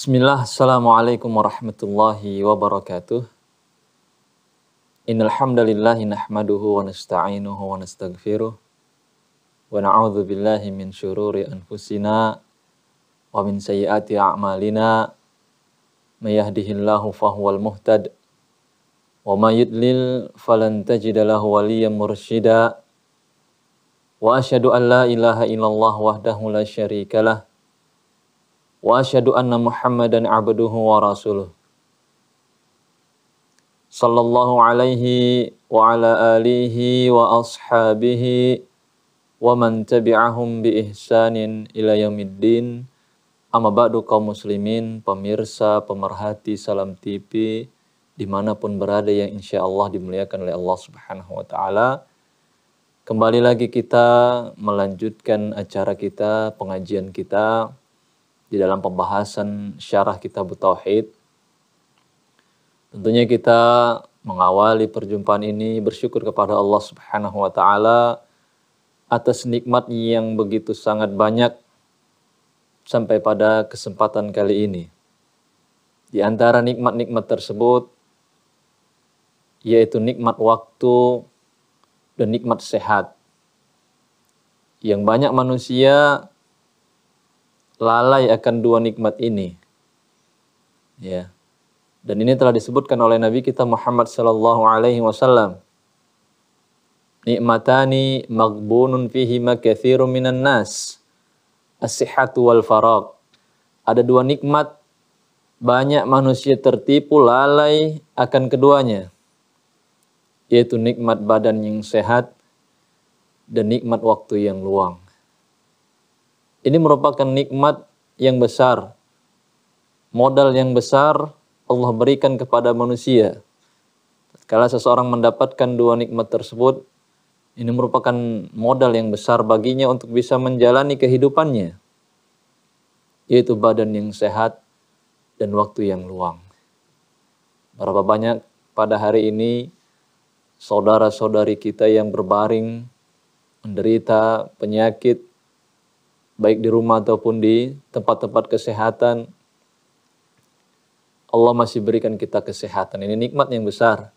Bismillah, Assalamualaikum warahmatullahi wabarakatuh. Innal hamdalillahi nahmaduhu wa nasta'inuhu wa nastaghfiruh. Wa na'udzu billahi min syururi anfusina wa min sayyiati a'malina. May yahdihillahu fahuwal muhtad wa may yudlil falan mursyida wa asyhadu an la ilaha illallah wahdahu la syarikalah wa asyhadu anna Muhammadan abduhu wa rasuluh. Sallallahu alaihi wa ala alihi wa ashabihi wa man tabi'ahum bi ihsanin ila yaumiddin. Amma ba'du kaum muslimin, pemirsa, pemerhati Salam TV, di mana pun berada yang insya Allah dimuliakan oleh Allah subhanahu wa ta'ala. Kembali lagi kita melanjutkan acara kita, pengajian kita, di dalam pembahasan syarah kitab Tauhid. Tentunya kita mengawali perjumpaan ini bersyukur kepada Allah Subhanahu wa taala atas nikmat yang begitu sangat banyak sampai pada kesempatan kali ini. Di antara nikmat-nikmat tersebut yaitu nikmat waktu dan nikmat sehat. Yang banyak manusia lalai akan dua nikmat ini. Ya. Dan ini telah disebutkan oleh Nabi kita Muhammad sallallahu alaihi wasallam. Nikmatani maghbunun fihi katsirun minan nas. As-sihhatu wal farag. Ada dua nikmat banyak manusia tertipu lalai akan keduanya. Yaitu nikmat badan yang sehat dan nikmat waktu yang luang. Ini merupakan nikmat yang besar. Modal yang besar Allah berikan kepada manusia. Kalau seseorang mendapatkan dua nikmat tersebut, ini merupakan modal yang besar baginya untuk bisa menjalani kehidupannya. Yaitu badan yang sehat dan waktu yang luang. Berapa banyak pada hari ini saudara-saudari kita yang berbaring menderita penyakit baik di rumah ataupun di tempat-tempat kesehatan. Allah masih berikan kita kesehatan. Ini nikmat yang besar.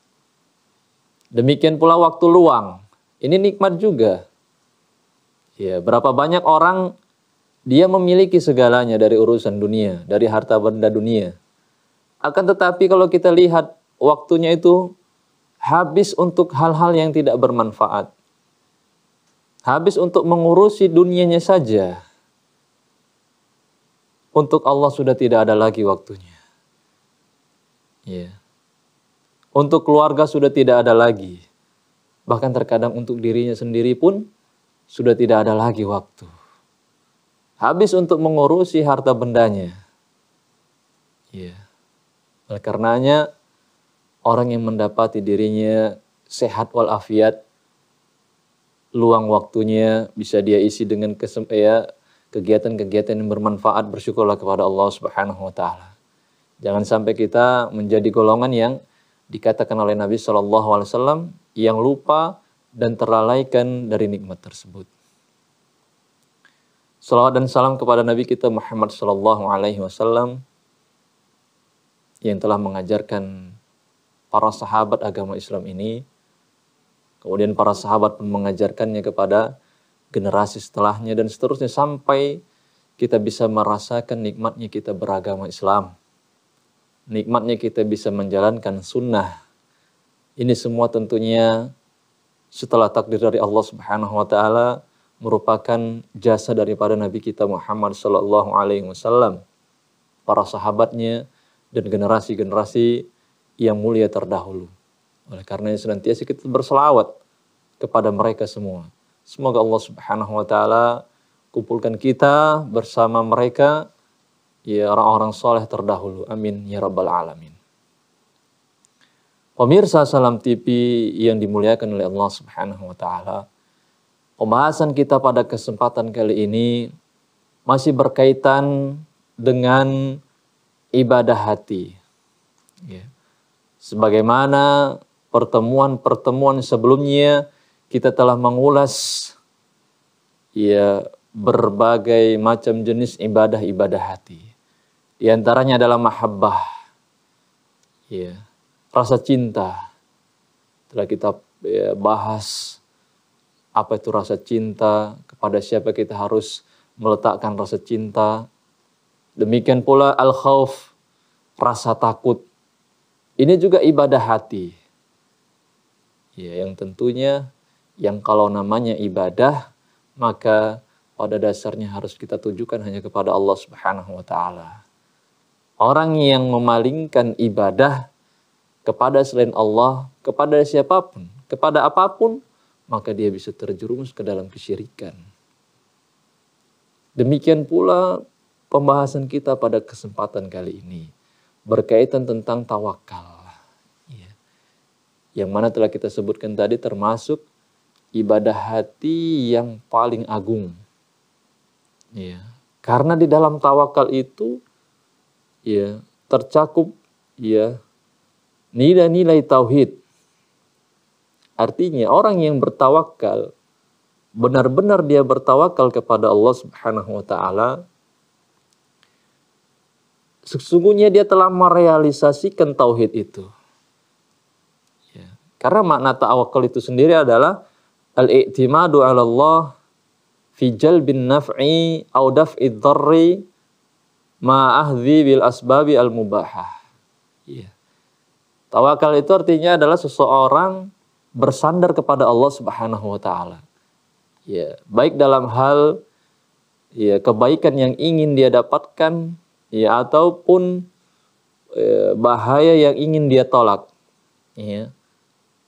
Demikian pula waktu luang. Ini nikmat juga. Ya, berapa banyak orang dia memiliki segalanya dari urusan dunia, dari harta benda dunia. Akan tetapi kalau kita lihat waktunya itu habis untuk hal-hal yang tidak bermanfaat. Habis untuk mengurusi dunianya saja untuk Allah sudah tidak ada lagi waktunya. Ya. Untuk keluarga sudah tidak ada lagi. Bahkan terkadang untuk dirinya sendiri pun sudah tidak ada lagi waktu. Habis untuk mengurusi harta bendanya. Ya. Oleh karenanya orang yang mendapati dirinya sehat walafiat, luang waktunya bisa dia isi dengan kesem ya, kegiatan-kegiatan yang bermanfaat bersyukurlah kepada Allah Subhanahu wa taala. Jangan sampai kita menjadi golongan yang dikatakan oleh Nabi Shallallahu alaihi wasallam yang lupa dan terlalaikan dari nikmat tersebut. Salawat dan salam kepada Nabi kita Muhammad Shallallahu alaihi wasallam yang telah mengajarkan para sahabat agama Islam ini Kemudian para sahabat pun mengajarkannya kepada generasi setelahnya dan seterusnya sampai kita bisa merasakan nikmatnya kita beragama Islam. Nikmatnya kita bisa menjalankan sunnah. Ini semua tentunya setelah takdir dari Allah Subhanahu wa taala merupakan jasa daripada Nabi kita Muhammad sallallahu alaihi wasallam, para sahabatnya dan generasi-generasi yang mulia terdahulu. Oleh karena senantiasa kita berselawat kepada mereka semua. Semoga Allah Subhanahu wa taala kumpulkan kita bersama mereka ya orang-orang soleh terdahulu. Amin ya rabbal alamin. Pemirsa Salam TV yang dimuliakan oleh Allah Subhanahu wa taala. Pembahasan kita pada kesempatan kali ini masih berkaitan dengan ibadah hati. Ya. Sebagaimana pertemuan-pertemuan sebelumnya kita telah mengulas ya berbagai macam jenis ibadah-ibadah hati. Di antaranya adalah mahabbah. Ya, rasa cinta. Telah kita ya, bahas apa itu rasa cinta, kepada siapa kita harus meletakkan rasa cinta. Demikian pula al-khauf, rasa takut. Ini juga ibadah hati. Ya, yang tentunya yang kalau namanya ibadah, maka pada dasarnya harus kita tujukan hanya kepada Allah Subhanahu wa taala. Orang yang memalingkan ibadah kepada selain Allah, kepada siapa pun, kepada apa pun, maka dia bisa terjerumus ke dalam kesyirikan. Demikian pula pembahasan kita pada kesempatan kali ini berkaitan tentang tawakal. Ya. Yang mana telah kita sebutkan tadi termasuk ibadah hati yang paling agung. Ya. Karena di dalam tawakal itu ya tercakup ya nilai-nilai tauhid Artinya orang yang bertawakal benar-benar dia bertawakal kepada Allah Subhanahu wa taala sesungguhnya dia telah merealisasikan tauhid itu. Ya. Karena makna tawakal itu sendiri adalah al-i'timadu 'ala Allah fi jalbin naf'i au daf'i dharri ma'ahdhi bil asbabi al-mubahah. Ya. Tawakal itu artinya adalah seseorang bersandar kepada Allah Subhanahu wa taala. Ya, baik dalam hal ya kebaikan yang ingin dia dapatkan ya ataupun ya, bahaya yang ingin dia tolak. Ya.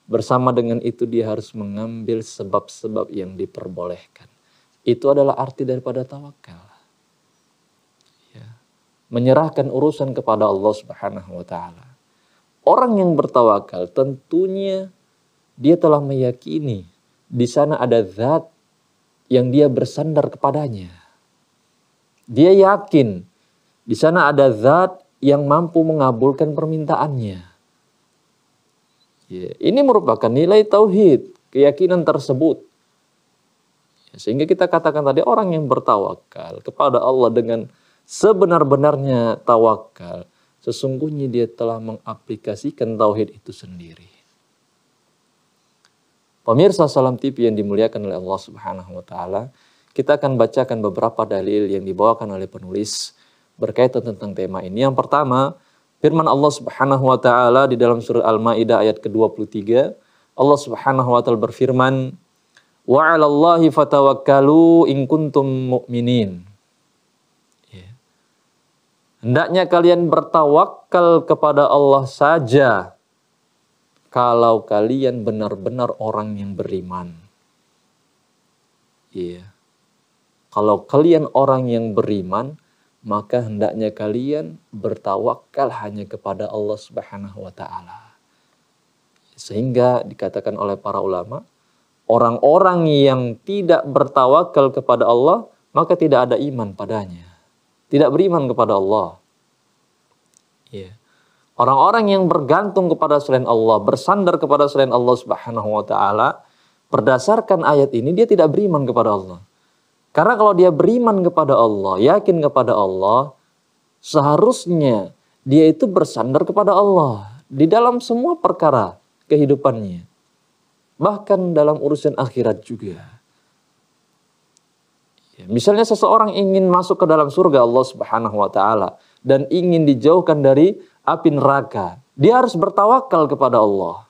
Bersama dengan itu dia harus mengambil sebab-sebab yang diperbolehkan. Itu adalah arti daripada tawakal. Ya. Menyerahkan urusan kepada Allah Subhanahu wa taala. Orang yang bertawakal tentunya dia telah meyakini di sana ada zat yang dia bersandar kepadanya. Dia yakin di sana ada zat yang mampu mengabulkan permintaannya. Ya, ini merupakan nilai tauhid, keyakinan tersebut. Ya, sehingga kita katakan tadi orang yang bertawakal kepada Allah dengan sebenar-benarnya tawakal, sesungguhnya dia telah mengaplikasikan tauhid itu sendiri. Pemirsa Salam TV yang dimuliakan oleh Allah Subhanahu wa taala, kita akan bacakan beberapa dalil yang dibawakan oleh penulis berkaitan tentang tema ini. Yang pertama, firman Allah Subhanahu wa taala di dalam surah Al-Maidah ayat ke-23, Allah Subhanahu wa taala berfirman, "Wa 'alallahi fatawakkalu in kuntum mu'minin." Ya. Hendaknya kalian bertawakal kepada Allah saja kalau kalian benar-benar orang yang beriman. Iya. Kalau kalian orang yang beriman, maka hendaknya kalian bertawakal hanya kepada Allah Subhanahu wa taala. Sehingga dikatakan oleh para ulama, orang-orang yang tidak bertawakal kepada Allah, maka tidak ada iman padanya. Tidak beriman kepada Allah. Iya. Orang-orang yang bergantung kepada selain Allah, bersandar kepada selain Allah Subhanahu wa taala, berdasarkan ayat ini dia tidak beriman kepada Allah. Karena kalau dia beriman kepada Allah, yakin kepada Allah, seharusnya dia itu bersandar kepada Allah di dalam semua perkara kehidupannya. Bahkan dalam urusan akhirat juga. Ya, misalnya seseorang ingin masuk ke dalam surga Allah Subhanahu wa taala dan ingin dijauhkan dari api neraka. Dia harus bertawakal kepada Allah.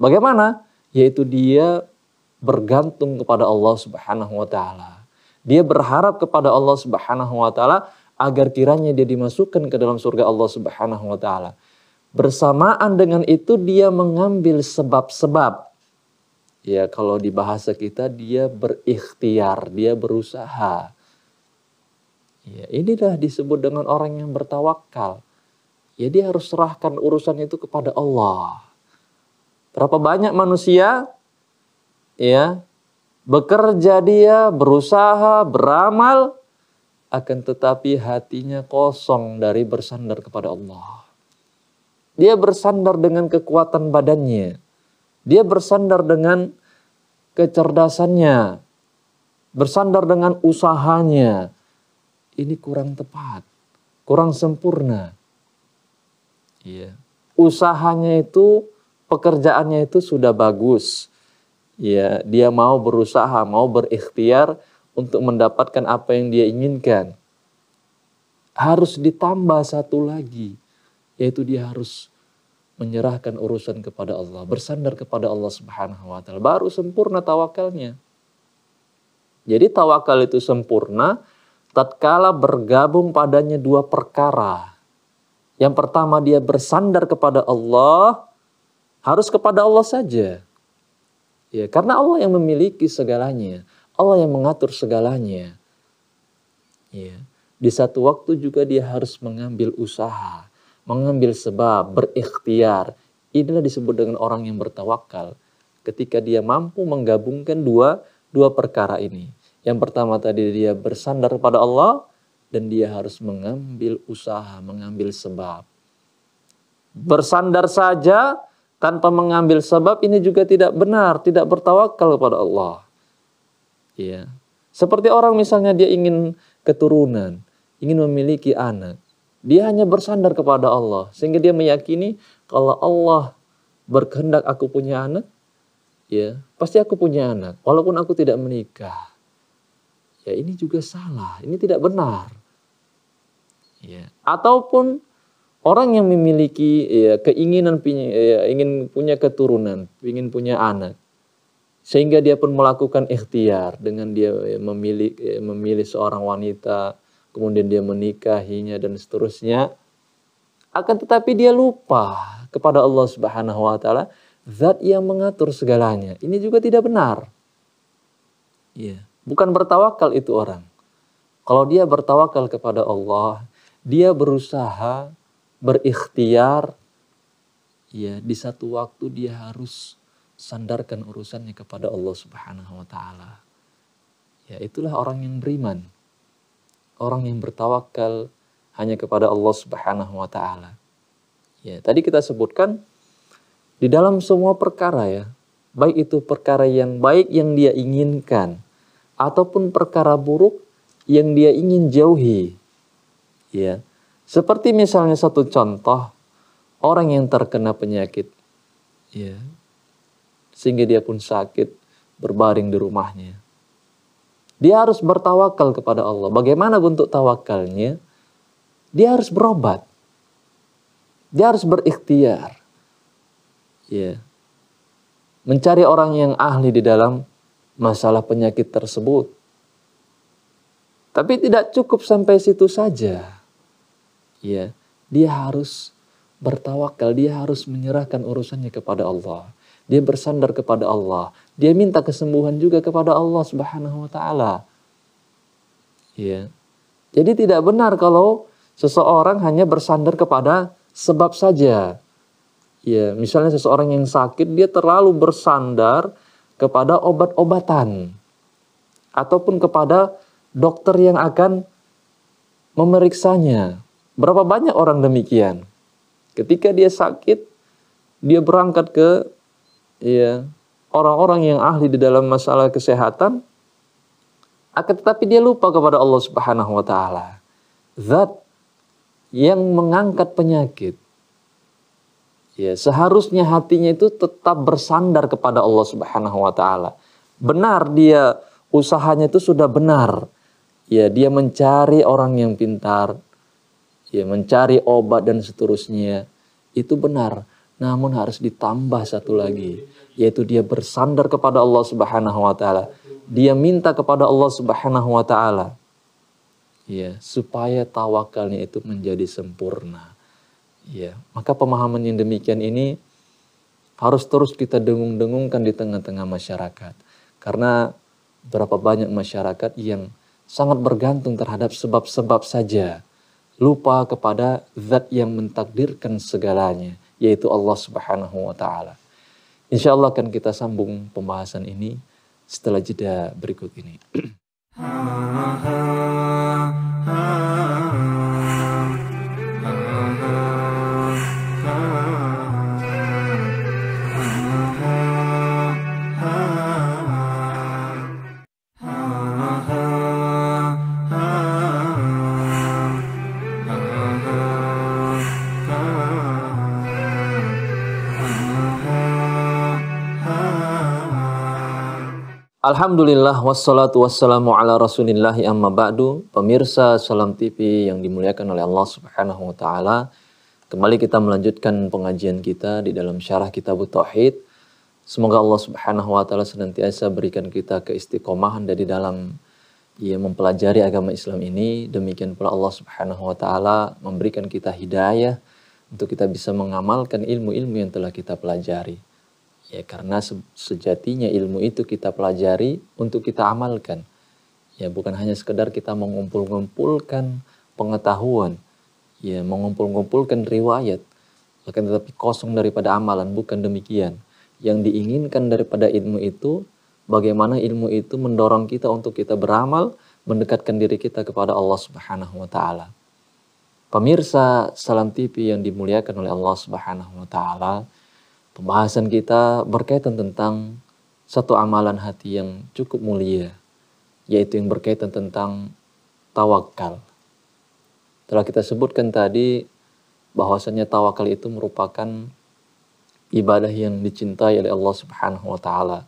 Bagaimana? Yaitu dia bergantung kepada Allah Subhanahu wa taala. Dia berharap kepada Allah Subhanahu wa taala agar kiranya dia dimasukkan ke dalam surga Allah Subhanahu wa taala. Bersamaan dengan itu dia mengambil sebab-sebab. Ya, kalau di bahasa kita dia berikhtiar, dia berusaha. Ya, inilah disebut dengan orang yang bertawakal ya dia harus serahkan urusan itu kepada Allah. Berapa banyak manusia ya bekerja dia, berusaha, beramal akan tetapi hatinya kosong dari bersandar kepada Allah. Dia bersandar dengan kekuatan badannya. Dia bersandar dengan kecerdasannya. Bersandar dengan usahanya. Ini kurang tepat kurang sempurna. Iya. Usahanya itu, pekerjaannya itu sudah bagus. Ya, dia mau berusaha, mau berikhtiar untuk mendapatkan apa yang dia inginkan. Harus ditambah satu lagi, yaitu dia harus menyerahkan urusan kepada Allah, bersandar kepada Allah Subhanahu wa taala. Baru sempurna tawakalnya. Jadi tawakal itu sempurna tatkala bergabung padanya dua perkara. Yang pertama dia bersandar kepada Allah, harus kepada Allah saja. Ya, karena Allah yang memiliki segalanya. Allah yang mengatur segalanya. Ya. Di satu waktu juga dia harus mengambil usaha, mengambil sebab, berikhtiar. Inilah disebut dengan orang yang bertawakal. Ketika dia mampu menggabungkan dua dua perkara ini. Yang pertama tadi dia bersandar kepada Allah dan dia harus mengambil usaha, mengambil sebab. Bersandar saja tanpa mengambil sebab ini juga tidak benar, tidak bertawakal kepada Allah. Ya. Seperti orang misalnya dia ingin keturunan, ingin memiliki anak. Dia hanya bersandar kepada Allah sehingga dia meyakini kalau Allah berkehendak aku punya anak, ya, pasti aku punya anak walaupun aku tidak menikah. Ya, ini juga salah, ini tidak benar. Ya, ataupun orang yang memiliki ya, keinginan ya, ingin punya keturunan, ingin punya anak, sehingga dia pun melakukan ikhtiar dengan dia memilih memilih seorang wanita, kemudian dia menikahinya dan seterusnya. Akan tetapi dia lupa kepada Allah Subhanahu wa taala, zat yang mengatur segalanya. Ini juga tidak benar. Iya, bukan bertawakal itu orang. Kalau dia bertawakal kepada Allah, dia berusaha berikhtiar ya di satu waktu dia harus sandarkan urusannya kepada Allah Subhanahu wa taala. Ya, itulah orang yang beriman. Orang yang bertawakal hanya kepada Allah Subhanahu wa taala. Ya, tadi kita sebutkan di dalam semua perkara ya, baik itu perkara yang baik yang dia inginkan ataupun perkara buruk yang dia ingin jauhi. Ya. Seperti misalnya satu contoh orang yang terkena penyakit ya sehingga dia pun sakit berbaring di rumahnya. Dia harus bertawakal kepada Allah. Bagaimana bentuk tawakalnya? Dia harus berobat. Dia harus berikhtiar. Ya. Mencari orang yang ahli di dalam masalah penyakit tersebut. Tapi tidak cukup sampai situ saja. Ya, dia harus bertawakal, dia harus menyerahkan urusannya kepada Allah. Dia bersandar kepada Allah. Dia minta kesembuhan juga kepada Allah Subhanahu wa taala. Ya. Jadi tidak benar kalau seseorang hanya bersandar kepada sebab saja. Ya, misalnya seseorang yang sakit dia terlalu bersandar kepada obat-obatan ataupun kepada dokter yang akan memeriksanya. Berapa banyak orang demikian? Ketika dia sakit, dia berangkat ke ya orang-orang yang ahli di dalam masalah kesehatan akan tetapi dia lupa kepada Allah Subhanahu wa taala. Zat yang mengangkat penyakit. Ya, seharusnya hatinya itu tetap bersandar kepada Allah Subhanahu wa taala. Benar dia usahanya itu sudah benar. Ya, dia mencari orang yang pintar. Ya, mencari obat dan seterusnya. Itu benar. Namun harus ditambah satu lagi, yaitu dia bersandar kepada Allah Subhanahu wa taala. Dia minta kepada Allah Subhanahu wa taala. Ya, supaya tawakalnya itu menjadi sempurna. Ya, maka pemahaman yang demikian ini harus terus kita dengung-dengungkan di tengah-tengah masyarakat. Karena berapa banyak masyarakat yang sangat bergantung terhadap sebab-sebab saja. Lupa kepada zat yang mentakdirkan segalanya yaitu Allah Subhanahu wa taala. Insya Allah akan kita sambung pembahasan ini setelah jeda berikut ini. Alhamdulillah wassalatu wassalamu ala rasulillahi amma ba'du. Pemirsa Salam TV yang dimuliakan oleh Allah subhanahu wa ta'ala. Kembali kita melanjutkan pengajian kita di dalam syarah kitab Tauhid. Semoga Allah subhanahu wa ta'ala senantiasa berikan kita keistiqomahan dari dalam ia mempelajari agama Islam ini. Demikian pula Allah subhanahu wa ta'ala memberikan kita hidayah untuk kita bisa mengamalkan ilmu-ilmu yang telah kita pelajari. Ya karena sejatinya ilmu itu kita pelajari untuk kita amalkan. Ya bukan hanya sekedar kita mengumpul-ngumpulkan pengetahuan, ya mengumpul-ngumpulkan riwayat, akan tetapi kosong daripada amalan, bukan demikian. Yang diinginkan daripada ilmu itu, bagaimana ilmu itu mendorong kita untuk kita beramal, mendekatkan diri kita kepada Allah Subhanahu wa taala. Pemirsa Salam TV yang dimuliakan oleh Allah Subhanahu wa taala, Pembahasan kita berkaitan tentang satu amalan hati yang cukup mulia, yaitu yang berkaitan tentang tawakal. Telah kita sebutkan tadi bahwasanya tawakal itu merupakan ibadah yang dicintai oleh Allah Subhanahu wa taala.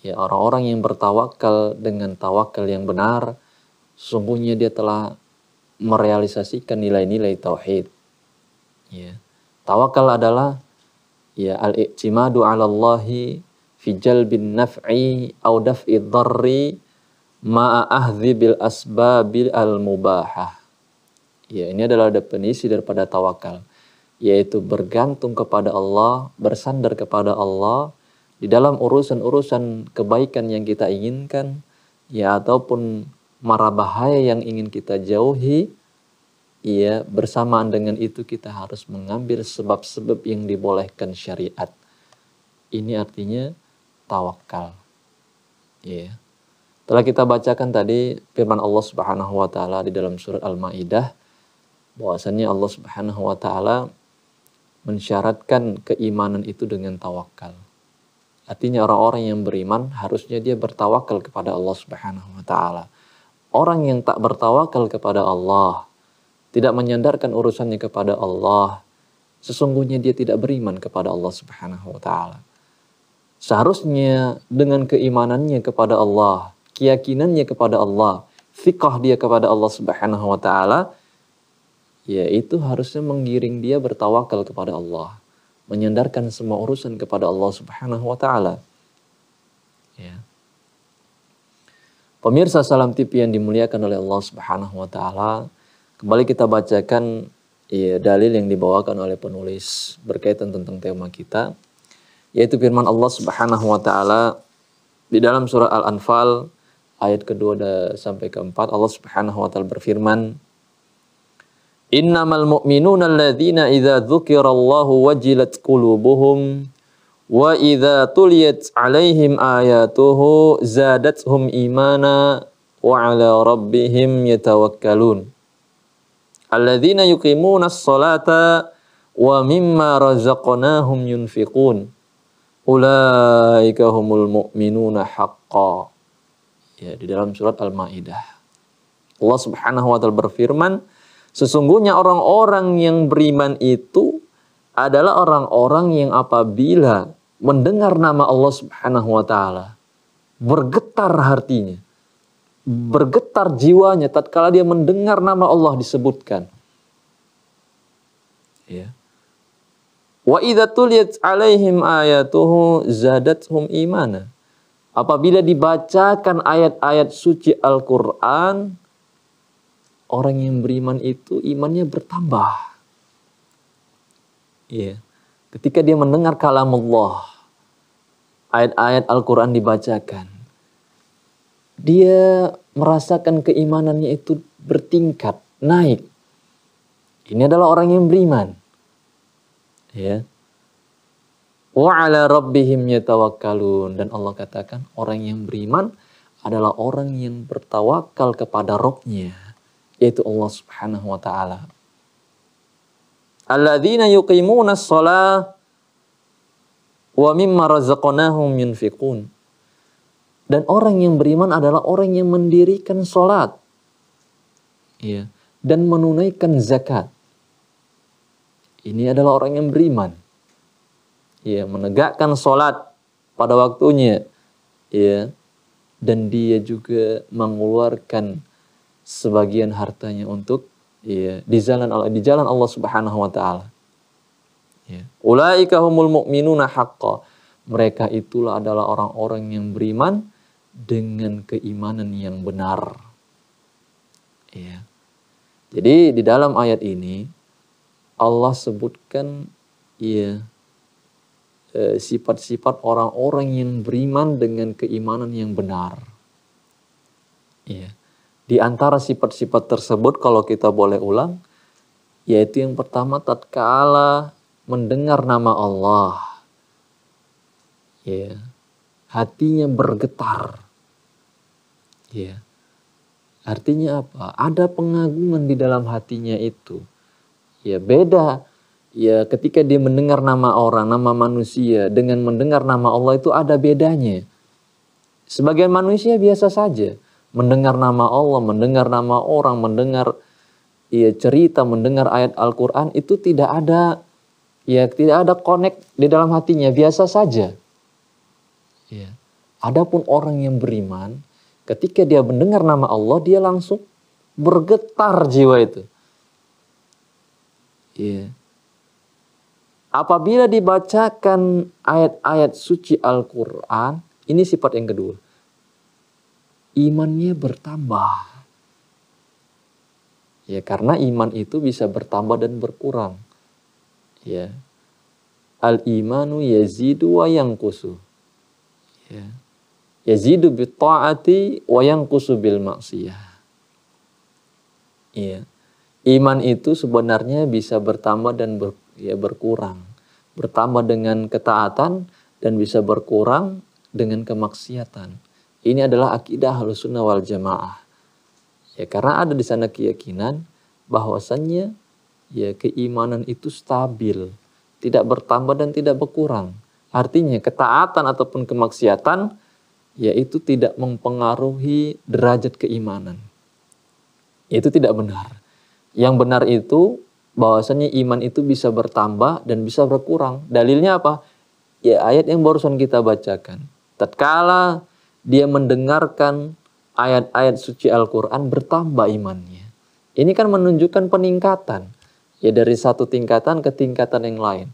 Ya, orang-orang yang bertawakal dengan tawakal yang benar, sesungguhnya dia telah merealisasikan nilai-nilai tauhid. Ya. Tawakal adalah ya al-i'timadu 'ala Allahi fi jalbin naf'i au daf'i dharri ma'a ahdhi bil asbabil al-mubahah. Ya, ini adalah definisi daripada tawakal, yaitu bergantung kepada Allah, bersandar kepada Allah di dalam urusan-urusan kebaikan yang kita inginkan, ya ataupun mara bahaya yang ingin kita jauhi, ya bersamaan dengan itu kita harus mengambil sebab-sebab yang dibolehkan syariat. Ini artinya tawakal. Ya. Telah kita bacakan tadi firman Allah Subhanahu wa taala di dalam surat Al-Maidah bahwasannya Allah Subhanahu wa taala mensyaratkan keimanan itu dengan tawakal. Artinya orang-orang yang beriman harusnya dia bertawakal kepada Allah Subhanahu wa taala. Orang yang tak bertawakal kepada Allah, tidak menyandarkan urusannya kepada Allah, sesungguhnya dia tidak beriman kepada Allah Subhanahu wa taala. Seharusnya dengan keimanannya kepada Allah, keyakinannya kepada Allah, fikah dia kepada Allah Subhanahu wa taala, yaitu harusnya menggiring dia bertawakal kepada Allah, menyandarkan semua urusan kepada Allah Subhanahu wa taala. Ya. Pemirsa Salam TV yang dimuliakan oleh Allah Subhanahu wa taala, Kembali kita bacakan ya, dalil yang dibawakan oleh penulis berkaitan tentang tema kita, yaitu firman Allah Subhanahu wa taala di dalam surah Al-Anfal ayat kedua sampai keempat. Allah Subhanahu wa taala berfirman Innamal mu'minuna alladzina idza dzukirallahu wajilat qulubuhum wa idza tuliyat alaihim ayatuhu zadatuhum imana wa ala rabbihim yatawakkalun alladzina yuqimuna as-salata wa mimma razaqnahum yunfiqun. Ulaika humul mu'minuna haqqan ya di dalam surat Al-Maidah. Allah Subhanahu wa taala berfirman sesungguhnya orang-orang yang beriman itu adalah orang-orang yang apabila mendengar nama Allah Subhanahu wa taala bergetar hatinya bergetar jiwanya tatkala dia mendengar nama Allah disebutkan. Ya. Wa idza tuliyat alaihim ayatuhu zadathum imana. Apabila dibacakan ayat-ayat suci Al-Qur'an, orang yang beriman itu imannya bertambah. Ya. Ketika dia mendengar kalam Allah, ayat-ayat Al-Qur'an dibacakan, dia merasakan keimanannya itu bertingkat, naik. Ini adalah orang yang beriman. Ya. Wa ala rabbihim yatawakkalun dan Allah katakan orang yang beriman adalah orang yang bertawakal kepada Rabbnya yaitu Allah Subhanahu wa taala. Alladzina yuqimuna shalah wa mimma razaqnahum yunfiqun. Dan orang yang beriman adalah orang yang mendirikan sholat. Ya, dan menunaikan zakat. Ini adalah orang yang beriman. Ya, menegakkan sholat pada waktunya. Ya, dan dia juga mengeluarkan sebagian hartanya untuk ya, di jalan Allah di jalan Allah Subhanahu wa taala. Ya. Ulaika humul mu'minuna haqqa. Mereka itulah adalah orang-orang yang beriman dengan keimanan yang benar. Ya. Jadi di dalam ayat ini Allah sebutkan ya sifat-sifat orang-orang yang beriman dengan keimanan yang benar. Ya. Di antara sifat-sifat tersebut kalau kita boleh ulang, yaitu yang pertama tatkala mendengar nama Allah, ya, hatinya bergetar. Ya. Artinya apa? Ada pengagungan di dalam hatinya itu. Ya, beda ya ketika dia mendengar nama orang, nama manusia dengan mendengar nama Allah itu ada bedanya. Sebagian manusia biasa saja mendengar nama Allah, mendengar nama orang, mendengar ya cerita, mendengar ayat Al-Qur'an itu tidak ada ya tidak ada connect di dalam hatinya, biasa saja. Ya. Adapun orang yang beriman ketika dia mendengar nama Allah dia langsung bergetar jiwa itu. Ya. Apabila dibacakan ayat-ayat suci Al-Quran, ini sifat yang kedua. Imannya bertambah. Ya, karena iman itu bisa bertambah dan berkurang. Ya. Al-imanu yazidu wa yankusu. Ya. Yazidu bi ta'ati wa yankusu bil maksiyah. Ya. Iman itu sebenarnya bisa bertambah dan berkurang ya berkurang. Bertambah dengan ketaatan dan bisa berkurang dengan kemaksiatan. Ini adalah akidah halusunnah wal jamaah. Ya karena ada di sana keyakinan bahwasannya ya keimanan itu stabil, tidak bertambah dan tidak berkurang. Artinya ketaatan ataupun kemaksiatan yaitu tidak mempengaruhi derajat keimanan. Itu tidak benar. Yang benar itu bahwasanya iman itu bisa bertambah dan bisa berkurang. Dalilnya apa? Ya ayat yang barusan kita bacakan. Tatkala dia mendengarkan ayat-ayat suci Al-Quran bertambah imannya. Ini kan menunjukkan peningkatan. Ya dari satu tingkatan ke tingkatan yang lain.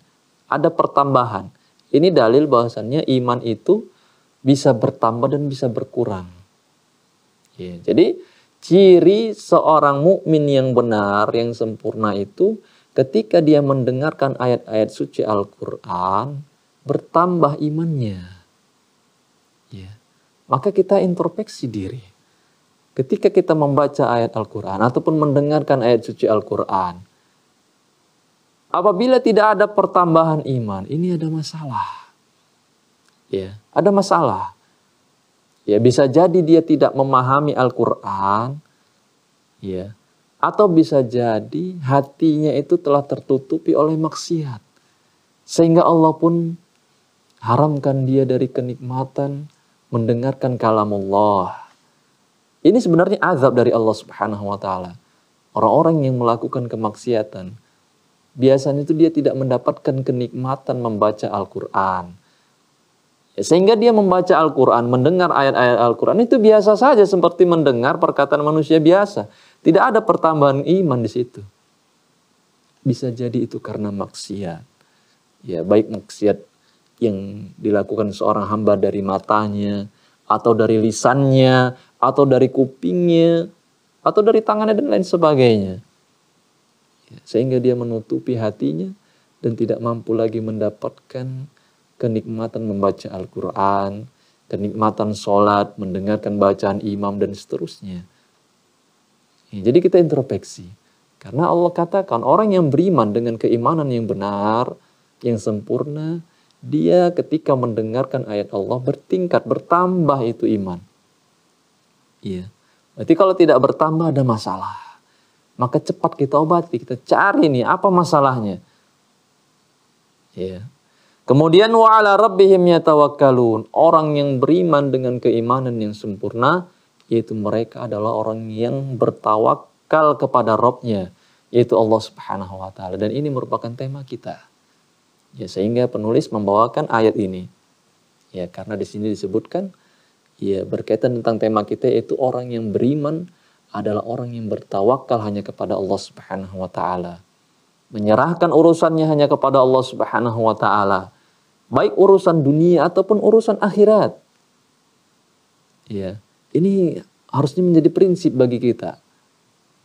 Ada pertambahan. Ini dalil bahwasannya iman itu bisa bertambah dan bisa berkurang. Ya, jadi Ciri seorang mukmin yang benar, yang sempurna itu ketika dia mendengarkan ayat-ayat suci Al-Qur'an bertambah imannya. Ya. Maka kita introspeksi diri. Ketika kita membaca ayat Al-Qur'an ataupun mendengarkan ayat suci Al-Qur'an, apabila tidak ada pertambahan iman, ini ada masalah. Ya, ada masalah. Ya, bisa jadi dia tidak memahami Al-Qur'an. Ya. Atau bisa jadi hatinya itu telah tertutupi oleh maksiat. Sehingga Allah pun haramkan dia dari kenikmatan mendengarkan kalam Allah. Ini sebenarnya azab dari Allah Subhanahu wa taala. Orang-orang yang melakukan kemaksiatan biasanya itu dia tidak mendapatkan kenikmatan membaca Al-Qur'an sehingga dia membaca Al-Quran, mendengar ayat-ayat Al-Quran itu biasa saja seperti mendengar perkataan manusia biasa. Tidak ada pertambahan iman di situ. Bisa jadi itu karena maksiat. Ya, baik maksiat yang dilakukan seorang hamba dari matanya, atau dari lisannya, atau dari kupingnya, atau dari tangannya dan lain sebagainya. Ya, sehingga dia menutupi hatinya dan tidak mampu lagi mendapatkan kenikmatan membaca Al-Quran, kenikmatan sholat, mendengarkan bacaan imam, dan seterusnya. Ya, jadi kita introspeksi. Karena Allah katakan orang yang beriman dengan keimanan yang benar, yang sempurna, dia ketika mendengarkan ayat Allah bertingkat, bertambah itu iman. Iya. Berarti kalau tidak bertambah ada masalah. Maka cepat kita obati, kita cari nih apa masalahnya. Iya. Kemudian wa ala rabbihim yatawakkalun. Orang yang beriman dengan keimanan yang sempurna yaitu mereka adalah orang yang bertawakal kepada Robnya yaitu Allah Subhanahu wa taala dan ini merupakan tema kita. Ya sehingga penulis membawakan ayat ini. Ya karena di sini disebutkan ya berkaitan tentang tema kita yaitu orang yang beriman adalah orang yang bertawakal hanya kepada Allah Subhanahu wa taala. Menyerahkan urusannya hanya kepada Allah Subhanahu wa taala. Baik urusan dunia ataupun urusan akhirat. Ya, ini harusnya menjadi prinsip bagi kita.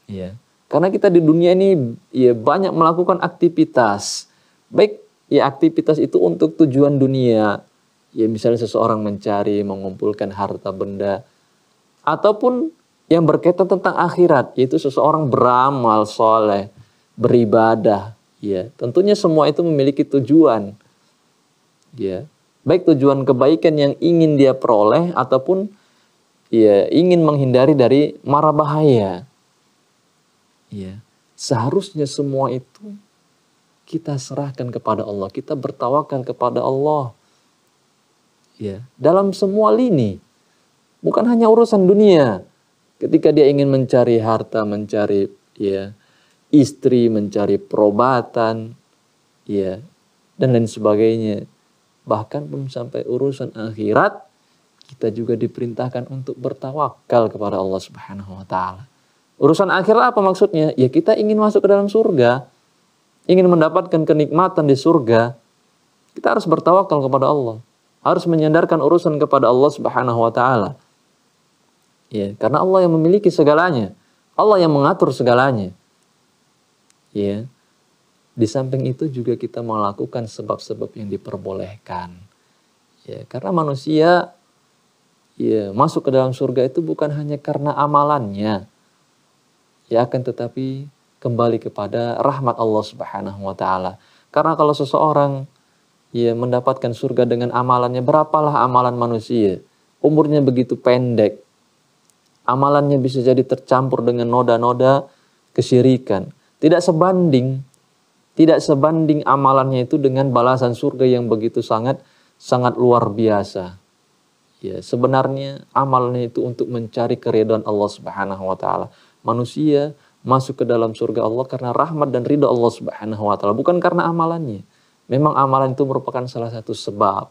Ya. Karena kita di dunia ini ya banyak melakukan aktivitas. Baik ya aktivitas itu untuk tujuan dunia, ya misalnya seseorang mencari, mengumpulkan harta benda, ataupun yang berkaitan tentang akhirat, yaitu seseorang beramal soleh, beribadah, ya tentunya semua itu memiliki tujuan, ya baik tujuan kebaikan yang ingin dia peroleh ataupun ya ingin menghindari dari mara bahaya, ya seharusnya semua itu kita serahkan kepada Allah, kita bertawakal kepada Allah. Ya dalam semua lini. Bukan hanya urusan dunia. Ketika dia ingin mencari harta mencari ya istri mencari perobatan ya dan lain sebagainya bahkan pun sampai urusan akhirat kita juga diperintahkan untuk bertawakal kepada Allah Subhanahu wa taala. Urusan akhirat apa maksudnya? Ya kita ingin masuk ke dalam surga, ingin mendapatkan kenikmatan di surga, kita harus bertawakal kepada Allah harus menyandarkan urusan kepada Allah Subhanahu wa taala. Ya, karena Allah yang memiliki segalanya. Allah yang mengatur segalanya. Ya. Di samping itu juga kita melakukan sebab-sebab yang diperbolehkan. Ya, karena manusia ya masuk ke dalam surga itu bukan hanya karena amalannya. Ya akan tetapi kembali kepada rahmat Allah Subhanahu wa taala. Karena kalau seseorang ya mendapatkan surga dengan amalannya berapalah amalan manusia umurnya begitu pendek amalannya bisa jadi tercampur dengan noda-noda kesyirikan tidak sebanding tidak sebanding amalannya itu dengan balasan surga yang begitu sangat sangat luar biasa. Ya sebenarnya amalnya itu untuk mencari keridhaan Allah Subhanahu wa taala. Manusia masuk ke dalam surga Allah karena rahmat dan ridha Allah Subhanahu wa taala bukan karena amalannya. Memang amalan itu merupakan salah satu sebab.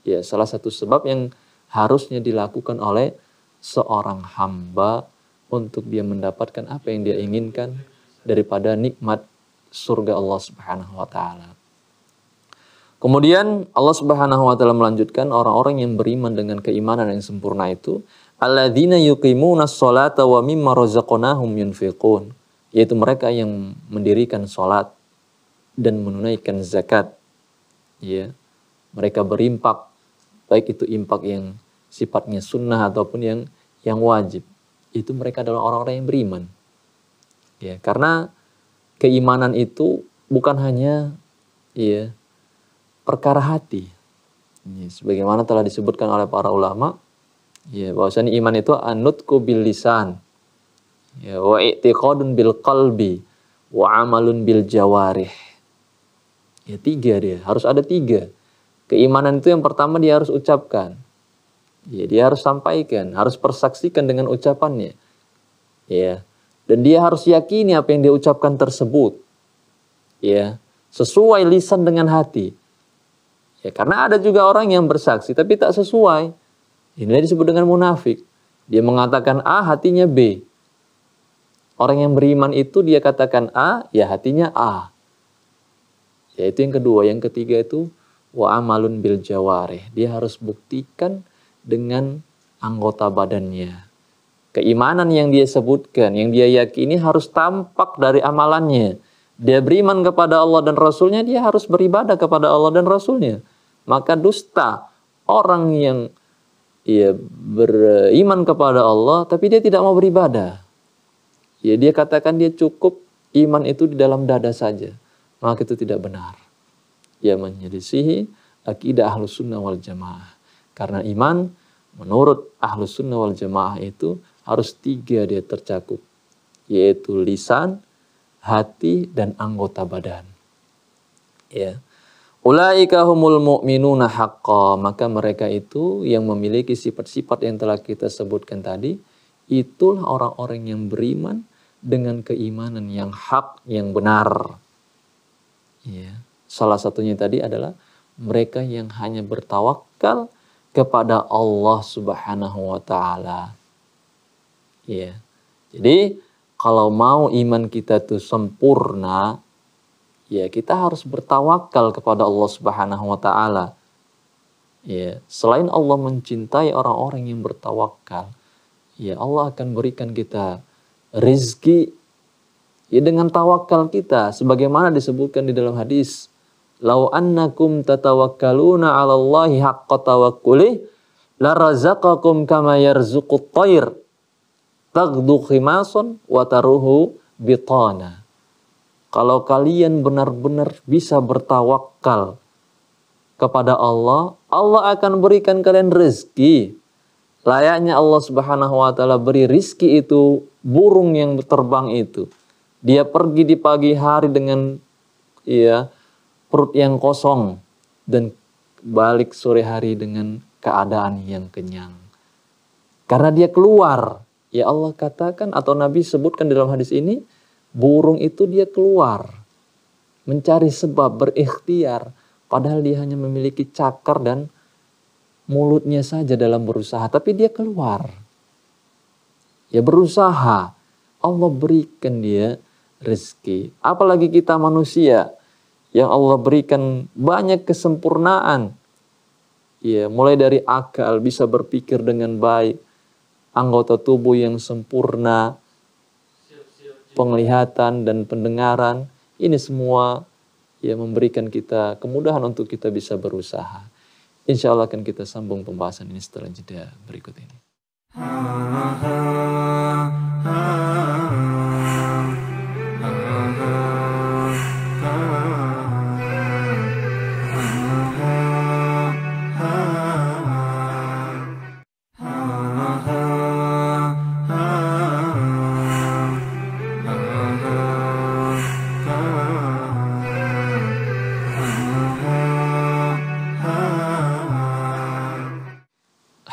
Ya, salah satu sebab yang harusnya dilakukan oleh seorang hamba untuk dia mendapatkan apa yang dia inginkan daripada nikmat surga Allah Subhanahu wa taala. Kemudian Allah Subhanahu wa taala melanjutkan orang-orang yang beriman dengan keimanan yang sempurna itu alladzina yuqimuna sholata wa mimma razaqnahum yunfiqun yaitu mereka yang mendirikan salat dan menunaikan zakat. Ya. Mereka berimpak baik itu impak yang sifatnya sunnah ataupun yang yang wajib. Itu mereka adalah orang-orang yang beriman. Ya, karena keimanan itu bukan hanya ya perkara hati. Ya, sebagaimana telah disebutkan oleh para ulama, ya bahwasanya iman itu anutku bil lisan. Ya, wa i'tiqadun bil qalbi wa amalun bil jawarih Ya tiga dia, harus ada tiga. Keimanan itu yang pertama dia harus ucapkan. Ya, dia harus sampaikan, harus persaksikan dengan ucapannya. Ya. Dan dia harus yakini apa yang dia ucapkan tersebut. Ya, sesuai lisan dengan hati. Ya, karena ada juga orang yang bersaksi tapi tak sesuai. Ini disebut dengan munafik. Dia mengatakan A, hatinya B. Orang yang beriman itu dia katakan A, ya hatinya A. Yaitu yang kedua, yang ketiga itu wa amalun bil jawareh. Dia harus buktikan dengan anggota badannya. Keimanan yang dia sebutkan, yang dia yakini harus tampak dari amalannya. Dia beriman kepada Allah dan Rasulnya, dia harus beribadah kepada Allah dan Rasulnya. Maka dusta orang yang ya, beriman kepada Allah, tapi dia tidak mau beribadah. Ya, dia katakan dia cukup iman itu di dalam dada saja maka itu tidak benar. Ia menyelisihi akidah ahlus sunnah wal jamaah. Karena iman menurut ahlus sunnah wal jamaah itu harus tiga dia tercakup. Yaitu lisan, hati, dan anggota badan. Ya. Ulaika humul mu'minuna haqqa. Maka mereka itu yang memiliki sifat-sifat yang telah kita sebutkan tadi. Itulah orang-orang yang beriman dengan keimanan yang hak, yang benar. Ya. Salah satunya tadi adalah mereka yang hanya bertawakal kepada Allah Subhanahu wa taala. Ya. Jadi kalau mau iman kita tuh sempurna, ya kita harus bertawakal kepada Allah Subhanahu wa taala. Ya, selain Allah mencintai orang-orang yang bertawakal, ya Allah akan berikan kita rezeki ya dengan tawakal kita sebagaimana disebutkan di dalam hadis Lau annakum tatawakkaluna 'ala Allahi haqqa tawakkuli la razaqakum kama yarzuqut tayr tagdu khimason wa taruhu bitana. Kalau kalian benar-benar bisa bertawakal kepada Allah, Allah akan berikan kalian rezeki. Layaknya Allah Subhanahu wa taala beri rizki itu burung yang terbang itu. Dia pergi di pagi hari dengan ya perut yang kosong dan balik sore hari dengan keadaan yang kenyang. Karena dia keluar, ya Allah katakan atau Nabi sebutkan dalam hadis ini, burung itu dia keluar mencari sebab berikhtiar. Padahal dia hanya memiliki cakar dan mulutnya saja dalam berusaha tapi dia keluar. Ya berusaha. Allah berikan dia rezeki. Apalagi kita manusia yang Allah berikan banyak kesempurnaan. Ya, mulai dari akal bisa berpikir dengan baik, anggota tubuh yang sempurna, penglihatan dan pendengaran, ini semua ya memberikan kita kemudahan untuk kita bisa berusaha. Insya Allah akan kita sambung pembahasan ini setelah jeda berikut ini.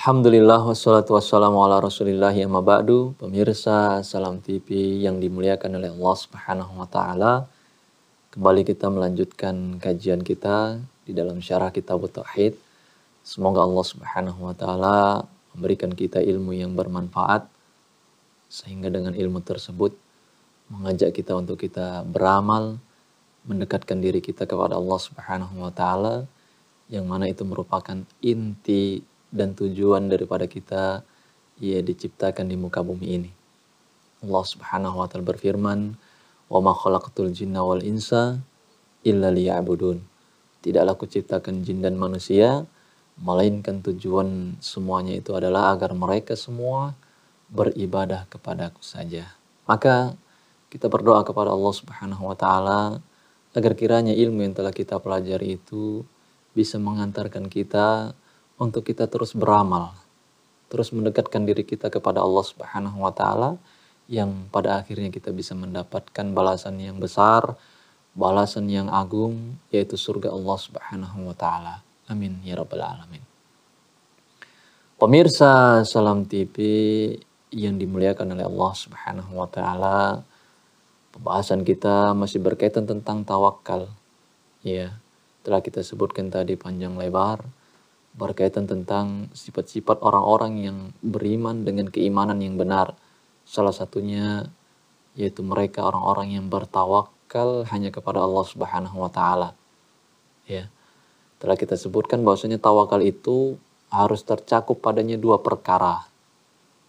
Alhamdulillah wassalatu wassalamu ala rasulillah ya ba'du. Pemirsa Salam TV yang dimuliakan oleh Allah subhanahu wa ta'ala Kembali kita melanjutkan kajian kita di dalam syarah kitab Tauhid. Semoga Allah subhanahu wa ta'ala memberikan kita ilmu yang bermanfaat Sehingga dengan ilmu tersebut mengajak kita untuk kita beramal Mendekatkan diri kita kepada Allah subhanahu wa ta'ala Yang mana itu merupakan inti dan tujuan daripada kita ia diciptakan di muka bumi ini. Allah Subhanahu wa taala berfirman, "Wa ma khalaqtul jinna wal insa illa liya'budun." Tidaklah kuciptakan jin dan manusia melainkan tujuan semuanya itu adalah agar mereka semua beribadah kepadaku saja. Maka kita berdoa kepada Allah Subhanahu wa taala agar kiranya ilmu yang telah kita pelajari itu bisa mengantarkan kita untuk kita terus beramal, terus mendekatkan diri kita kepada Allah Subhanahu wa taala yang pada akhirnya kita bisa mendapatkan balasan yang besar, balasan yang agung yaitu surga Allah Subhanahu wa taala. Amin ya rabbal alamin. Pemirsa Salam TV yang dimuliakan oleh Allah Subhanahu wa taala, pembahasan kita masih berkaitan tentang tawakal. Ya, telah kita sebutkan tadi panjang lebar berkaitan tentang sifat-sifat orang-orang yang beriman dengan keimanan yang benar. Salah satunya yaitu mereka orang-orang yang bertawakal hanya kepada Allah Subhanahu wa taala. Ya. Telah kita sebutkan bahwasanya tawakal itu harus tercakup padanya dua perkara.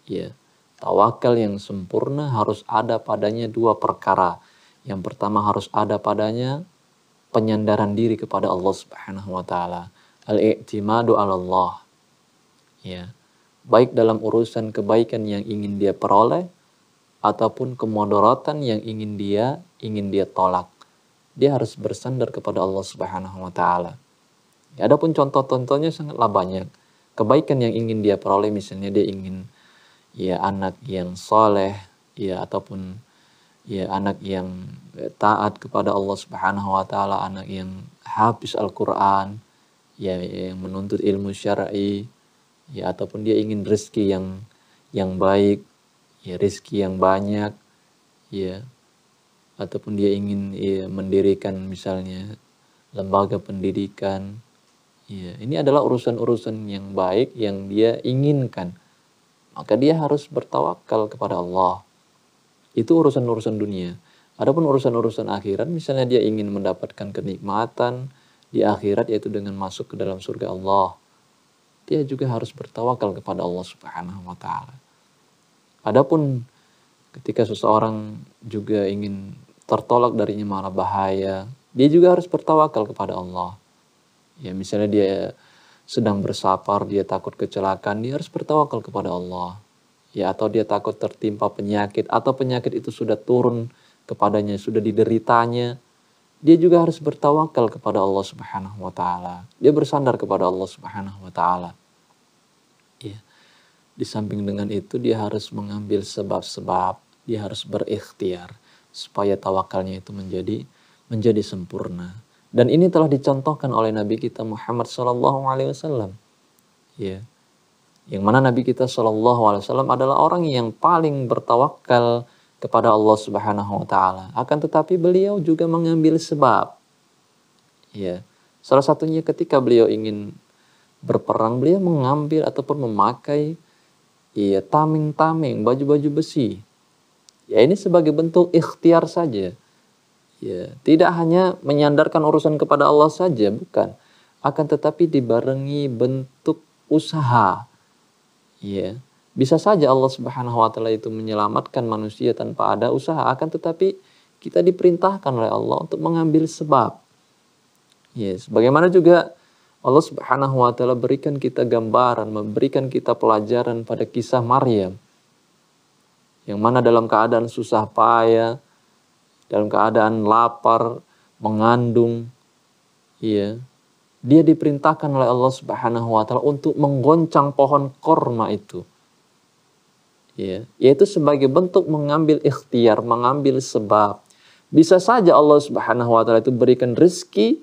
Ya. Tawakal yang sempurna harus ada padanya dua perkara. Yang pertama harus ada padanya penyandaran diri kepada Allah Subhanahu wa taala al-i'timadu Allah. Ya. Baik dalam urusan kebaikan yang ingin dia peroleh ataupun kemudaratan yang ingin dia ingin dia tolak. Dia harus bersandar kepada Allah Subhanahu wa taala. Ya, adapun contoh-contohnya sangatlah banyak. Kebaikan yang ingin dia peroleh misalnya dia ingin ya anak yang soleh ya ataupun ya anak yang taat kepada Allah Subhanahu wa taala, anak yang habis Al-Qur'an, ya yang menuntut ilmu syar'i ya ataupun dia ingin rezeki yang yang baik ya rezeki yang banyak ya ataupun dia ingin ya, mendirikan misalnya lembaga pendidikan Ya, ini adalah urusan-urusan yang baik yang dia inginkan. Maka dia harus bertawakal kepada Allah. Itu urusan-urusan dunia. Adapun urusan-urusan akhirat, misalnya dia ingin mendapatkan kenikmatan di akhirat yaitu dengan masuk ke dalam surga Allah. Dia juga harus bertawakal kepada Allah Subhanahu wa taala. Adapun ketika seseorang juga ingin tertolak darinya mara bahaya, dia juga harus bertawakal kepada Allah. Ya misalnya dia sedang bersafar, dia takut kecelakaan, dia harus bertawakal kepada Allah. Ya atau dia takut tertimpa penyakit atau penyakit itu sudah turun kepadanya, sudah dideritanya, dia juga harus bertawakal kepada Allah Subhanahu wa taala. Dia bersandar kepada Allah Subhanahu wa taala. Ya. Di samping dengan itu dia harus mengambil sebab-sebab, dia harus berikhtiar supaya tawakalnya itu menjadi menjadi sempurna. Dan ini telah dicontohkan oleh Nabi kita Muhammad Sallallahu Alaihi Wasallam. Ya, yang mana Nabi kita Sallallahu Alaihi Wasallam adalah orang yang paling bertawakal kepada Allah Subhanahu Wa Taala. Akan tetapi beliau juga mengambil sebab. Ya, salah satunya ketika beliau ingin berperang, beliau mengambil ataupun memakai ya tameng-tameng, baju-baju besi. Ya ini sebagai bentuk ikhtiar saja Ya, tidak hanya menyandarkan urusan kepada Allah saja, bukan. Akan tetapi dibarengi bentuk usaha. Ya, bisa saja Allah Subhanahu wa taala itu menyelamatkan manusia tanpa ada usaha, akan tetapi kita diperintahkan oleh Allah untuk mengambil sebab. Ya, sebagaimana juga Allah Subhanahu wa taala berikan kita gambaran, memberikan kita pelajaran pada kisah Maryam. Yang mana dalam keadaan susah payah, dalam keadaan lapar, mengandung, ya, dia diperintahkan oleh Allah Subhanahu wa taala untuk menggoncang pohon korma itu. Ya, yaitu sebagai bentuk mengambil ikhtiar, mengambil sebab. Bisa saja Allah Subhanahu wa taala itu berikan rezeki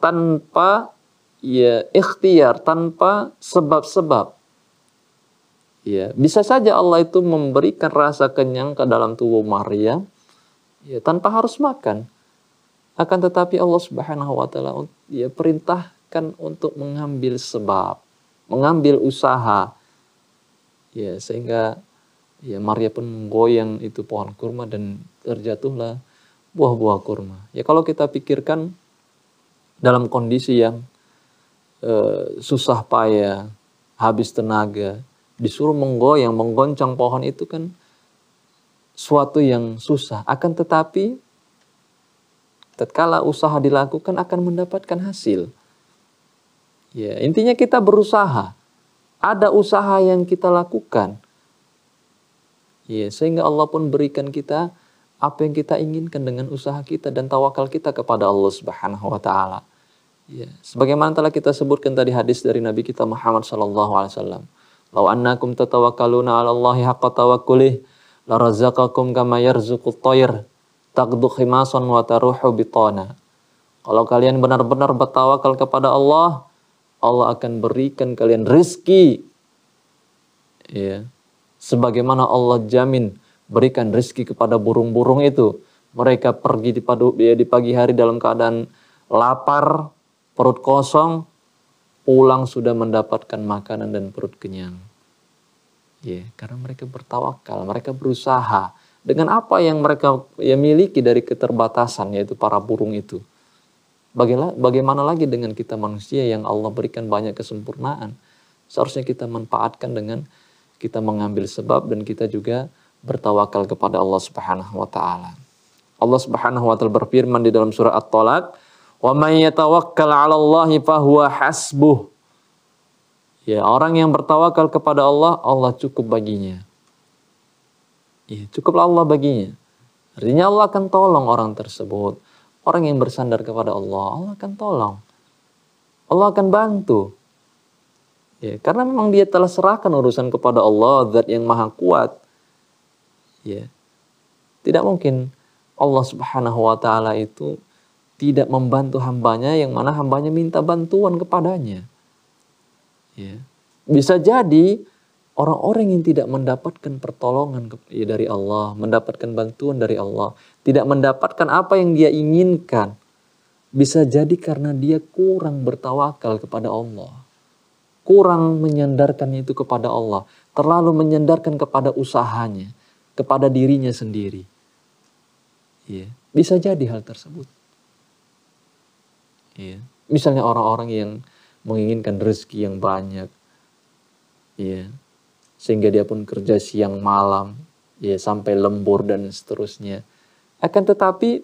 tanpa ya ikhtiar, tanpa sebab-sebab. Ya, bisa saja Allah itu memberikan rasa kenyang ke dalam tubuh Maryam ya tanpa harus makan. Akan tetapi Allah Subhanahu wa taala ya perintahkan untuk mengambil sebab, mengambil usaha. Ya, sehingga ya Maria pun menggoyang itu pohon kurma dan terjatuhlah buah-buah kurma. Ya kalau kita pikirkan dalam kondisi yang uh, susah payah, habis tenaga, disuruh menggoyang, menggoncang pohon itu kan suatu yang susah. Akan tetapi tatkala usaha dilakukan akan mendapatkan hasil. Ya, intinya kita berusaha. Ada usaha yang kita lakukan. Ya, sehingga Allah pun berikan kita apa yang kita inginkan dengan usaha kita dan tawakal kita kepada Allah Subhanahu wa taala. Ya, sebagaimana telah kita sebutkan tadi hadis dari Nabi kita Muhammad sallallahu alaihi wasallam. "Lau annakum tatawakkaluna 'ala Allahi haqqa tawakkulih" larazaqakum kama yarzuqu tayr taqdu khimasan wa taruhu bitana. Kalau kalian benar-benar bertawakal kepada Allah, Allah akan berikan kalian rizki. Ya. Sebagaimana Allah jamin berikan rizki kepada burung-burung itu. Mereka pergi di, padu, ya, di pagi hari dalam keadaan lapar, perut kosong, pulang sudah mendapatkan makanan dan perut kenyang. Ya, karena mereka bertawakal, mereka berusaha dengan apa yang mereka ya miliki dari keterbatasan yaitu para burung itu. Bagaimana lagi dengan kita manusia yang Allah berikan banyak kesempurnaan? Seharusnya kita manfaatkan dengan kita mengambil sebab dan kita juga bertawakal kepada Allah Subhanahu wa taala. Allah Subhanahu wa taala berfirman di dalam surah At-Talaq, "Wa may yatawakkal 'ala Allahi fahuwa hasbuh." Ya, orang yang bertawakal kepada Allah, Allah cukup baginya. Ya, cukuplah Allah baginya. Artinya Allah akan tolong orang tersebut. Orang yang bersandar kepada Allah, Allah akan tolong. Allah akan bantu. Ya, karena memang dia telah serahkan urusan kepada Allah, zat yang maha kuat. Ya. Tidak mungkin Allah subhanahu wa ta'ala itu tidak membantu hambanya yang mana hambanya minta bantuan kepadanya. Ya. Bisa jadi orang-orang yang tidak mendapatkan pertolongan ya, dari Allah, mendapatkan bantuan dari Allah, tidak mendapatkan apa yang dia inginkan Bisa jadi karena dia kurang bertawakal kepada Allah. Kurang menyandarkan itu kepada Allah. Terlalu menyandarkan kepada usahanya. Kepada dirinya sendiri. Ya, bisa jadi hal tersebut. Ya. Misalnya orang-orang yang menginginkan rezeki yang banyak. Ya. Sehingga dia pun kerja siang malam. Ya, sampai lembur dan seterusnya. Akan tetapi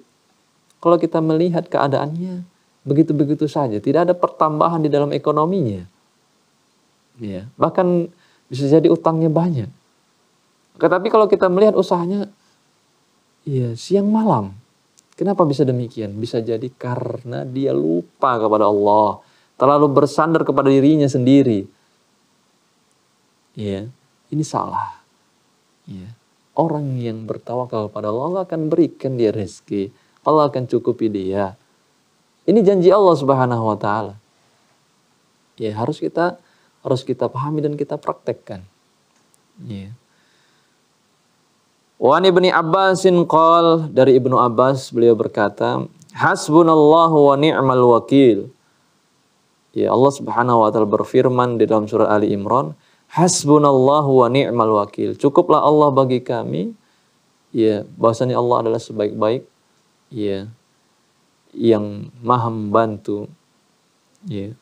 kalau kita melihat keadaannya begitu-begitu saja, tidak ada pertambahan di dalam ekonominya. Ya, bahkan bisa jadi utangnya banyak. Tetapi kalau kita melihat usahanya ya siang malam. Kenapa bisa demikian? Bisa jadi karena dia lupa kepada Allah, terlalu bersandar kepada dirinya sendiri. Ya, ini salah. Ya. Orang yang bertawakal pada Allah, Allah akan berikan dia rezeki Allah akan cukupi dia. Ini janji Allah Subhanahu wa taala. Ya, harus kita harus kita pahami dan kita praktekkan. Ya. Wa Ibnu Abbasin qal dari Ibnu Abbas beliau berkata, Hasbunallahu wa ni'mal wakil. Ya Allah Subhanahu wa taala berfirman di dalam surah Ali Imran, Hasbunallahu wa ni'mal wakil. Cukuplah Allah bagi kami ya bahwasanya Allah adalah sebaik-baik ya yang maha membantu ya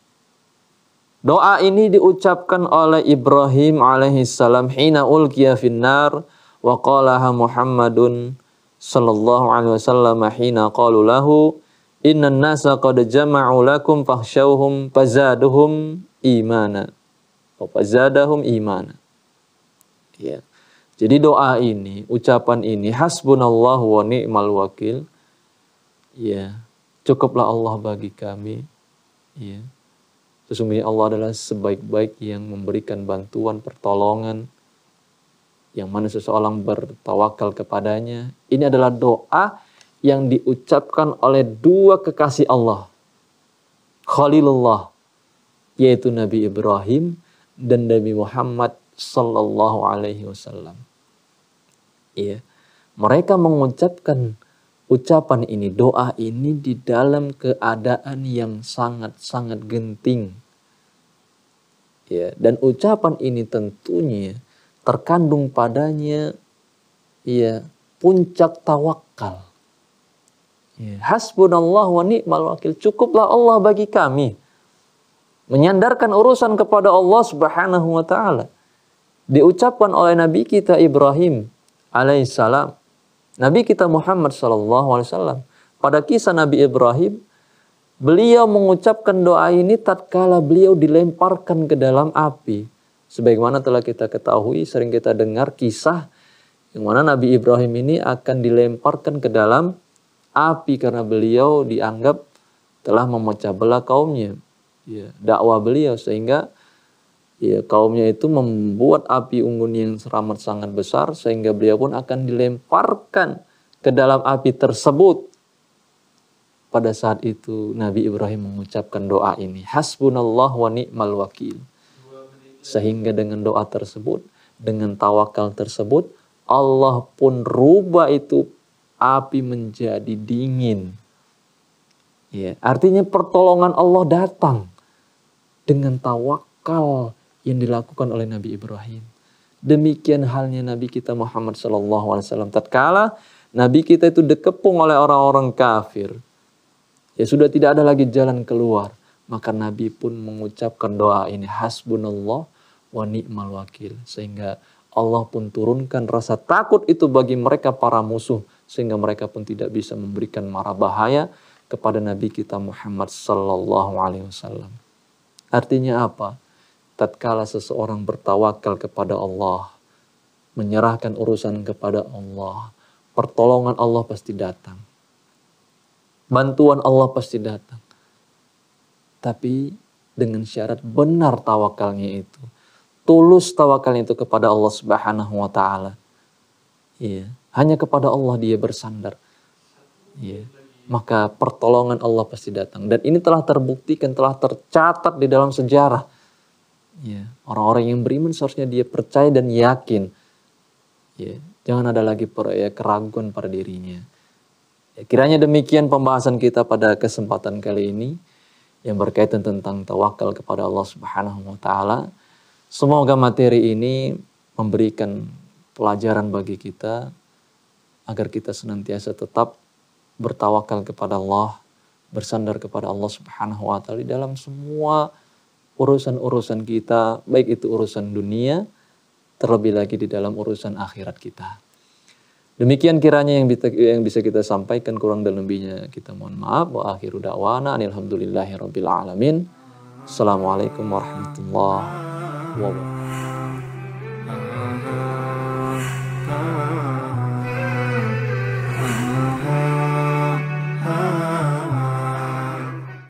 Doa ini diucapkan oleh Ibrahim alaihissalam hina ulkiya finnar wa qalaha Muhammadun sallallahu alaihi wasallam hina qalu lahu inna nasa qad jama'u lakum fakhshawhum fazaduhum imana. Wa fazadahum imana. Ya. Jadi doa ini ucapan ini hasbunallahu wa ni'mal wakil. Ya, cukuplah Allah bagi kami. Ya. Sesungguhnya Allah adalah sebaik-baik yang memberikan bantuan, pertolongan, yang mana seseorang bertawakal kepadanya. Ini adalah doa yang diucapkan oleh dua kekasih Allah. Khalilullah, yaitu Nabi Ibrahim dan Nabi Muhammad sallallahu alaihi wasallam. Iya. Mereka mengucapkan ucapan ini, doa ini di dalam keadaan yang sangat-sangat genting. Ya, dan ucapan ini tentunya terkandung padanya ya puncak tawakal. Ya, hasbunallah wa ni'mal wakil. Cukuplah Allah bagi kami. Menyandarkan urusan kepada Allah Subhanahu wa taala. Diucapkan oleh Nabi kita Ibrahim alaihissalam Nabi kita Muhammad SAW pada kisah Nabi Ibrahim beliau mengucapkan doa ini tatkala beliau dilemparkan ke dalam api. Sebagaimana telah kita ketahui sering kita dengar kisah yang mana Nabi Ibrahim ini akan dilemparkan ke dalam api karena beliau dianggap telah memecah belah kaumnya. Ya, dakwah beliau sehingga ya kaumnya itu membuat api unggun yang teramat sangat besar sehingga beliau pun akan dilemparkan ke dalam api tersebut. Pada saat itu Nabi Ibrahim mengucapkan doa ini, hasbunallah wa ni'mal wakil. Sehingga dengan doa tersebut, dengan tawakal tersebut, Allah pun rubah itu api menjadi dingin. Ya, artinya pertolongan Allah datang dengan tawakal yang dilakukan oleh Nabi Ibrahim. Demikian halnya Nabi kita Muhammad SAW. Tatkala Nabi kita itu dikepung oleh orang-orang kafir. Ya sudah tidak ada lagi jalan keluar. Maka Nabi pun mengucapkan doa ini. Hasbunallah wa ni'mal wakil. Sehingga Allah pun turunkan rasa takut itu bagi mereka para musuh. Sehingga mereka pun tidak bisa memberikan marah bahaya kepada Nabi kita Muhammad Sallallahu Alaihi Wasallam. Artinya apa? Tatkala seseorang bertawakal kepada Allah, menyerahkan urusan kepada Allah, pertolongan Allah pasti datang. Bantuan Allah pasti datang. Tapi dengan syarat benar tawakalnya itu. Tulus tawakalnya itu kepada Allah Subhanahu wa taala. Iya, hanya kepada Allah dia bersandar. Iya. Maka pertolongan Allah pasti datang dan ini telah terbuktikan, telah tercatat di dalam sejarah Ya, orang-orang yang beriman seharusnya dia percaya dan yakin. Ya, jangan ada lagi per, ya, keraguan pada dirinya. Kiranya demikian pembahasan kita pada kesempatan kali ini yang berkaitan tentang tawakal kepada Allah Subhanahu wa taala. Semoga materi ini memberikan pelajaran bagi kita agar kita senantiasa tetap bertawakal kepada Allah, bersandar kepada Allah Subhanahu wa taala di dalam semua urusan-urusan kita, baik itu urusan dunia terlebih lagi di dalam urusan akhirat kita. Demikian kiranya yang bisa, kita sampaikan kurang dan lebihnya kita mohon maaf. Wa akhiru da'wana alhamdulillahi rabbil alamin. Assalamualaikum warahmatullahi wabarakatuh.